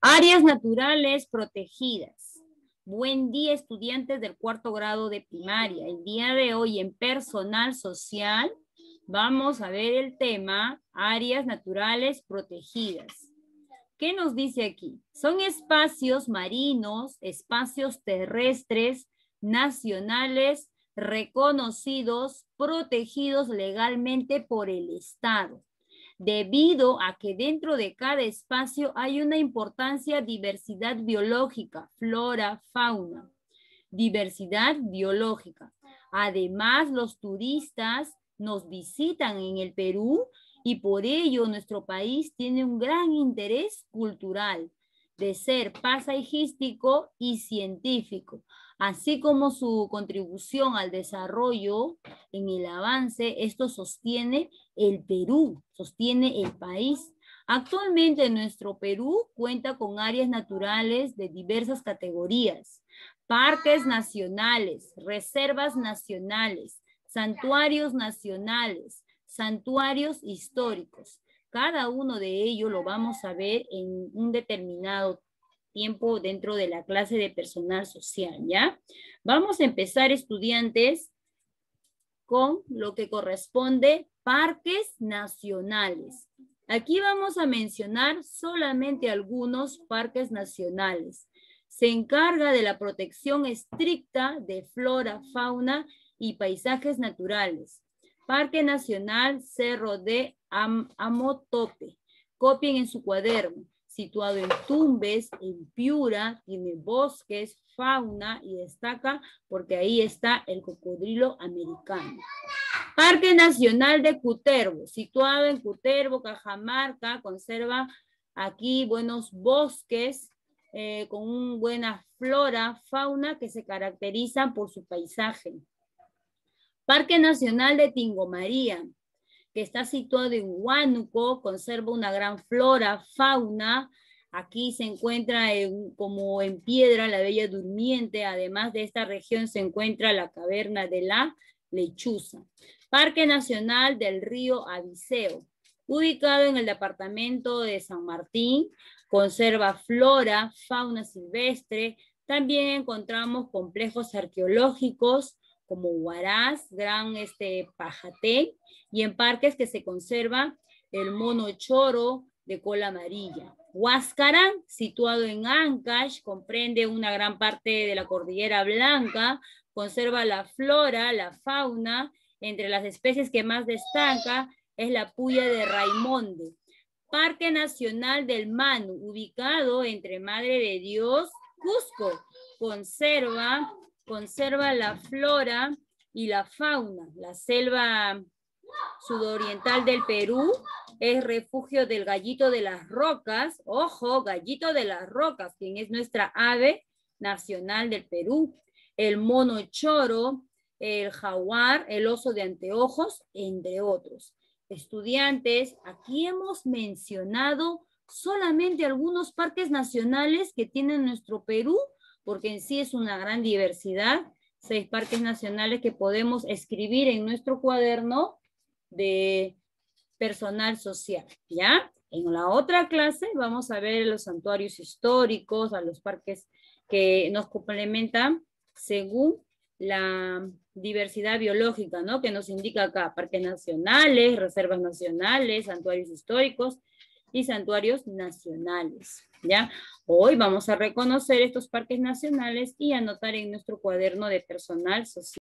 Áreas naturales protegidas. Buen día, estudiantes del cuarto grado de primaria. El día de hoy en personal social vamos a ver el tema áreas naturales protegidas. ¿Qué nos dice aquí? Son espacios marinos, espacios terrestres, nacionales, reconocidos, protegidos legalmente por el Estado debido a que dentro de cada espacio hay una importancia diversidad biológica, flora, fauna, diversidad biológica. Además, los turistas nos visitan en el Perú y por ello nuestro país tiene un gran interés cultural de ser paisajístico y científico así como su contribución al desarrollo en el avance, esto sostiene el Perú, sostiene el país. Actualmente nuestro Perú cuenta con áreas naturales de diversas categorías, parques nacionales, reservas nacionales, santuarios nacionales, santuarios históricos. Cada uno de ellos lo vamos a ver en un determinado tiempo dentro de la clase de personal social, ¿ya? Vamos a empezar, estudiantes, con lo que corresponde parques nacionales. Aquí vamos a mencionar solamente algunos parques nacionales. Se encarga de la protección estricta de flora, fauna y paisajes naturales. Parque Nacional Cerro de Amotope. Copien en su cuaderno situado en Tumbes, en Piura, tiene bosques, fauna y destaca porque ahí está el cocodrilo americano. Parque Nacional de Cutervo, situado en Cutervo, Cajamarca, conserva aquí buenos bosques eh, con una buena flora, fauna que se caracterizan por su paisaje. Parque Nacional de Tingomaría, que está situado en Huánuco, conserva una gran flora, fauna. Aquí se encuentra como en piedra la Bella Durmiente. Además de esta región se encuentra la caverna de la Lechuza. Parque Nacional del Río Abiseo, ubicado en el departamento de San Martín, conserva flora, fauna silvestre. También encontramos complejos arqueológicos, como Huaraz, Gran este, Pajate, y en parques que se conserva el mono choro de cola amarilla. Huáscarán, situado en Ancash, comprende una gran parte de la cordillera blanca, conserva la flora, la fauna, entre las especies que más destaca es la puya de Raimonde. Parque Nacional del Manu, ubicado entre Madre de Dios, Cusco, conserva conserva la flora y la fauna. La selva sudoriental del Perú es refugio del gallito de las rocas. Ojo, gallito de las rocas, quien es nuestra ave nacional del Perú. El mono choro, el jaguar, el oso de anteojos, entre otros. Estudiantes, aquí hemos mencionado solamente algunos parques nacionales que tiene nuestro Perú porque en sí es una gran diversidad, seis parques nacionales que podemos escribir en nuestro cuaderno de personal social, ¿ya? En la otra clase vamos a ver los santuarios históricos, a los parques que nos complementan según la diversidad biológica, ¿no? Que nos indica acá, parques nacionales, reservas nacionales, santuarios históricos y santuarios nacionales. ¿ya? Hoy vamos a reconocer estos parques nacionales y anotar en nuestro cuaderno de personal social.